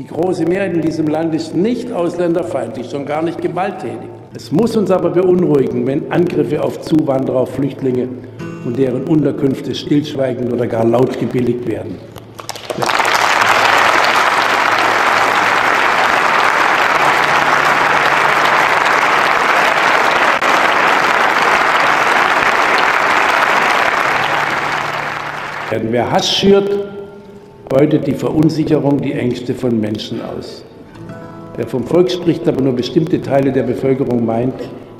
Die große Mehrheit in diesem Land ist nicht ausländerfeindlich, schon gar nicht gewalttätig. Es muss uns aber beunruhigen, wenn Angriffe auf Zuwanderer, auf Flüchtlinge und deren Unterkünfte stillschweigend oder gar laut gebilligt werden. Wer Hass schürt, beutet die Verunsicherung, die Ängste von Menschen aus. Wer vom Volk spricht, aber nur bestimmte Teile der Bevölkerung meint,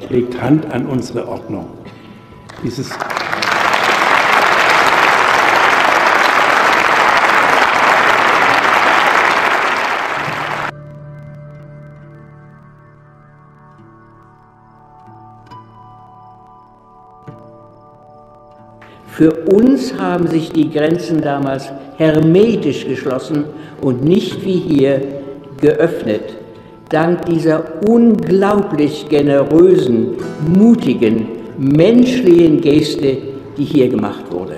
legt Hand an unsere Ordnung. Dieses Für uns haben sich die Grenzen damals hermetisch geschlossen und nicht wie hier geöffnet. Dank dieser unglaublich generösen, mutigen, menschlichen Geste, die hier gemacht wurde.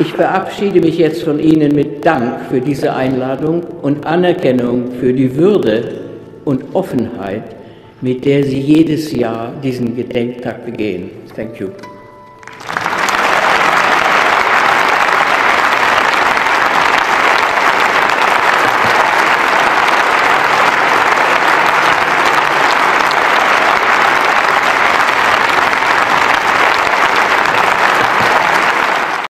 Ich verabschiede mich jetzt von Ihnen mit Dank für diese Einladung und Anerkennung für die Würde und Offenheit, mit der Sie jedes Jahr diesen Gedenktag begehen. Thank you.